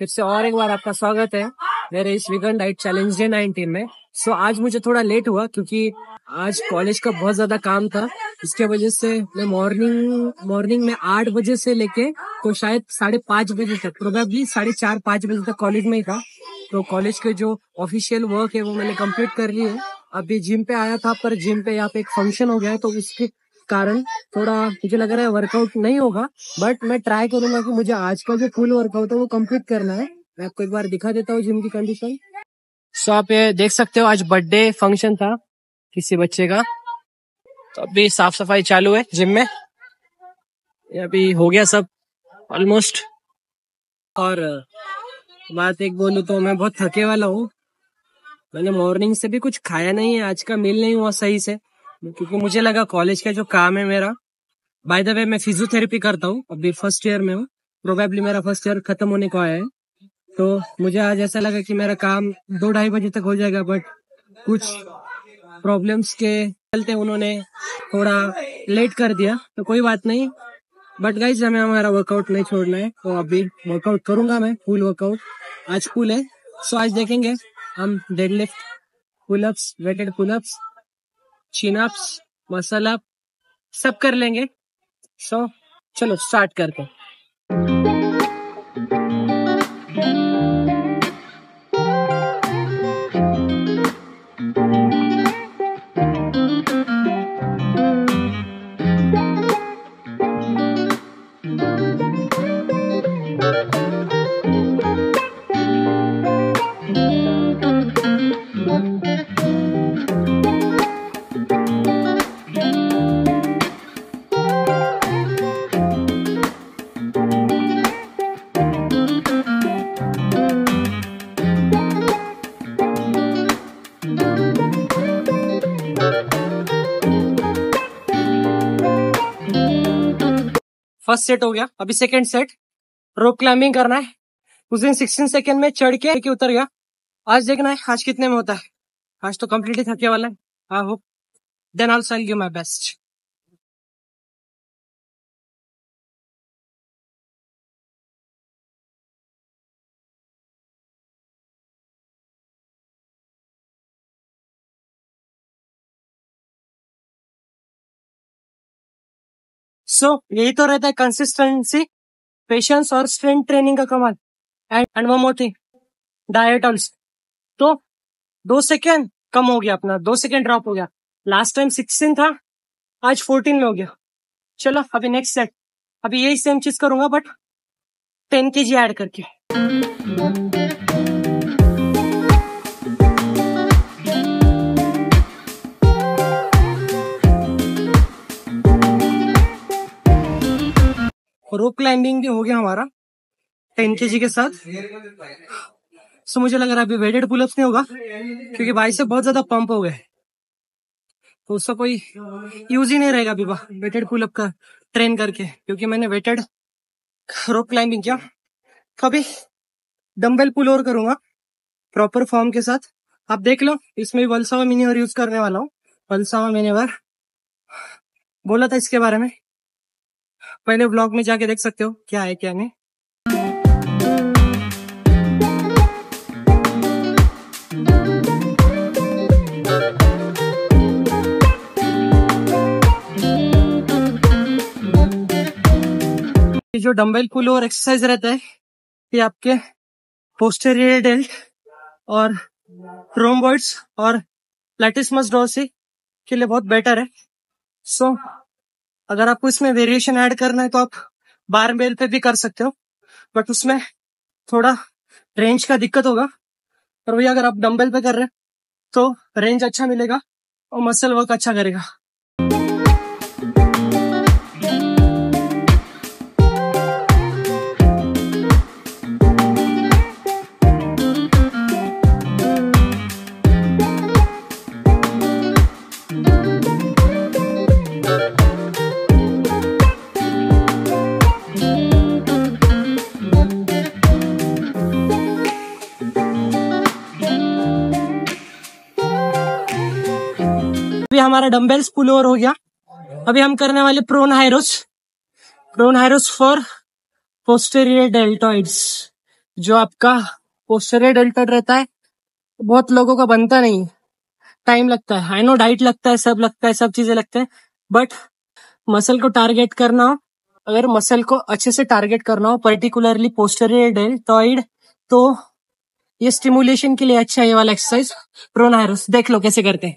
फिर से और एक बार आपका स्वागत है मेरे इस वीगन डाइट चैलेंज डे 19 में। सो आज मुझे थोड़ा लेट हुआ क्योंकि आज कॉलेज का बहुत ज़्यादा काम था। इसके वजह से मैं मॉर्निंग मॉर्निंग में आठ बजे से लेके तो शायद साढ़े पाँच बजे तक प्रोबेबली साढ़े चार, पाँच बजे तक कॉलेज में ही था। तो कॉलेज के जो ऑफिशियल वर्क है वो मैंने कंप्लीट कर ली है। अभी जिम पे आया था, पर जिम पे यहाँ पे एक फ़ंक्शन हो गया है तो उसके कारण थोड़ा मुझे लग रहा है वर्कआउट नहीं होगा बट मैं ट्राई करूँगा कि मुझे आज का जो फुल वर्कआउट है वो कंप्लीट करना है। मैं आपको एक बार दिखा देता हूँ जिम की कंडीशन सो आप ये देख सकते हो, आज बर्थडे फ़ंक्शन था किसी बच्चे का। तो अभी साफ़ सफ़ाई चालू है जिम में। ये अभी हो गया सब ऑलमोस्ट और, बात एक बोलू तो मैं बहुत थके वाला हूँ। मैंने मॉर्निंग से भी कुछ खाया नहीं है, आज का मील नहीं हुआ सही से। क्योंकि मुझे लगा कॉलेज का जो काम है मेरा बाय द वे मैं फिजियोथेरेपी करता हूँ, अभी फ़र्स्ट ईयर में हूँ प्रोबेबली मेरा फ़र्स्ट ईयर खत्म होने को आया है। तो मुझे आज ऐसा लगा कि मेरा काम दो ढाई बजे तक हो जाएगा बट कुछ प्रॉब्लम्स के चलते उन्होंने थोड़ा लेट कर दिया तो कोई बात नहीं। बट गाइज़ हमें हमारा वर्कआउट नहीं छोड़ना है तो अभी वर्कआउट करूँगा मैं फुल वर्कआउट आज फुल है सो आज देखेंगे हम deadlift pullups weighted pullups chinups muscle up सब कर लेंगे। सो so, चलो स्टार्ट करते हैं। फ़र्स्ट सेट हो गया। अभी सेकेंड सेट रोप क्लाइंबिंग करना है। उस दिन सिक्सटीन सेकेंड में चढ़ के, के उतर गया। आज देखना है आज कितने में होता है। आज तो कम्प्लीटली थके वाला है। I hope then also I give my best so so, यही तो रहता है कंसिस्टेंसी पेशेंस और स्ट्रेंथ ट्रेनिंग का कमाल। And and one more thing diet also तो दो सेकेंड कम हो गया अपना दो सेकेंड ड्रॉप हो गया। लास्ट टाइम सिक्सटीन था आज फोर्टीन में हो गया। चलो अभी नेक्स्ट सेट अभी यही सेम चीज़ करूँगा but ten K G add करके। रोप क्लाइंबिंग भी हो गया हमारा टेन के के साथ। सो मुझे लग रहा है अभी वेटेड पुलअप्स नहीं होगा, क्योंकि भाई से बहुत ज़्यादा पंप हो गए तो उसका कोई यूज़ ही नहीं रहेगा अभी वेटेड पुलअप का ट्रेन करके, क्योंकि मैंने वेटेड रोप क्लाइंबिंग किया। तो अभी डम्बल पुल और करूँगा प्रॉपर फॉर्म के साथ। आप देख लो, इसमें भी वलसावा मिनीवर यूज़ करने वाला हूँ। वलसावा मिनीवर बोला था इसके बारे में पहले ब्लॉग में जाके देख सकते हो क्या है क्या नहीं। जो डम्बेल पुल और एक्सरसाइज रहता है ये आपके पोस्टेरियर डेल्ट और रोमबॉइड्स और प्लेटिसमस डॉसी के लिए बहुत बेटर है। सो so, अगर आपको इसमें वेरिएशन ऐड करना है तो आप बार मेल पे भी कर सकते हो बट उसमें थोड़ा रेंज का दिक्कत होगा। और वही अगर आप डंबल पे कर रहे हैं तो रेंज अच्छा मिलेगा और मसल वर्क अच्छा करेगा। अभी हमारा डम्बेल्स पुल ओवर हो गया। अभी हम करने वाले prone high rows prone high rows for posterior deltoids जो आपका पोस्टरे डेल्टड रहता है। बहुत लोगों का बनता नहीं। टाइम लगता है। आई नो डाइट लगता है, सब लगता है, सब चीज़ें लगते हैं। बट मसल को टारगेट करना हो, अगर मसल को अच्छे से टारगेट करना हो पर्टिकुलरली पोस्टरियर डेल्टॉइड तो ये स्टिमुलेशन के लिए अच्छा है ये वाला एक्सरसाइज प्रोनायरस देख लो कैसे करते हैं।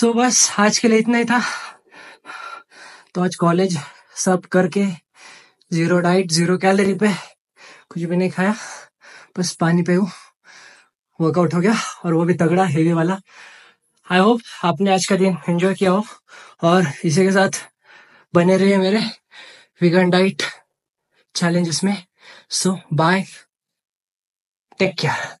सो so, बस आज के लिए इतना ही था। तो आज कॉलेज सब करके ज़ीरो डाइट ज़ीरो कैलोरी पे कुछ भी नहीं खाया बस पानी पे हूँ। वर्कआउट हो गया और वो भी तगड़ा हेवी वाला। आई होप आपने आज का दिन एंजॉय किया हो और इसी के साथ बने रहिए मेरे विगन डाइट चैलेंजेस में। सो बाय टेक केयर